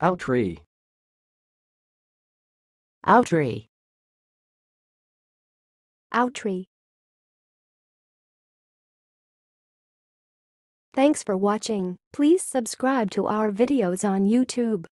Outree. Outree. Outree. Thanks for watching. Please subscribe to our videos on YouTube.